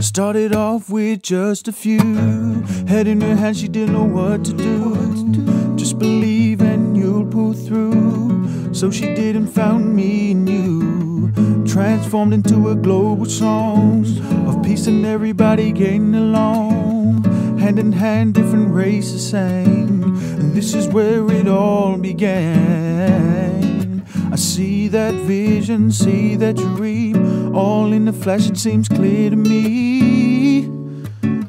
Started off with just a few. Head in her hand, she didn't know what to do. Just believe and you'll pull through. So she did and found me and you. Transformed into a global song of peace and everybody getting along. Hand in hand, different races sang. And this is where it all began. I see that vision, see that dream. All in the flash, it seems clear to me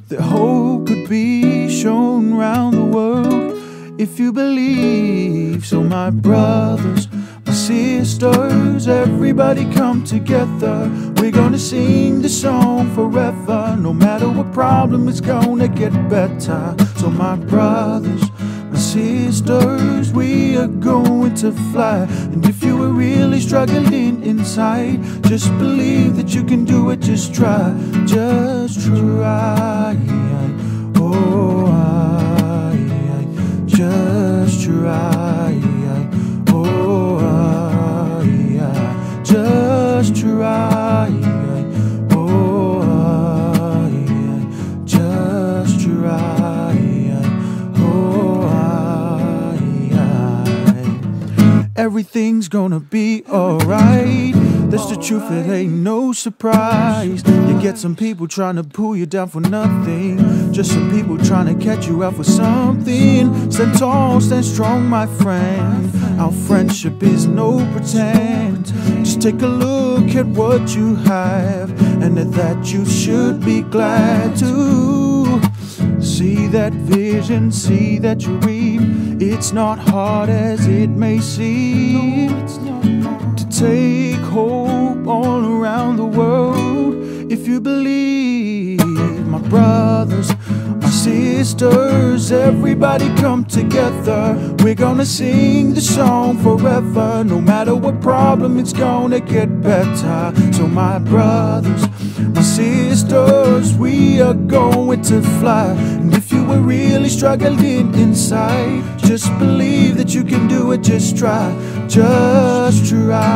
that hope could be shown round the world if you believe. So, my brothers, my sisters, everybody come together. We're gonna sing the song forever. No matter what problem, it's gonna get better. So, my brothers, my sisters, we are going to fly. And if you were really struggling inside, just believe that you can do it. Just try, just try. Oh, I, Everything's gonna be alright. That's the truth, it ain't no surprise. You get some people trying to pull you down for nothing. Just some people trying to catch you out for something. Stand tall, stand strong, my friend. Our friendship is no pretend. Just take a look at what you have, and at that you should be glad to. See that vision, see that dream. It's not hard as it may seem to take hope all around the world. If you believe, my brothers, my sisters, everybody come together. We're gonna sing the song forever. No matter what problem, it's gonna get better. So, my brothers, my sisters, we are going to fly. And if you were really struggling inside, just believe that you can do it. Just try, just try.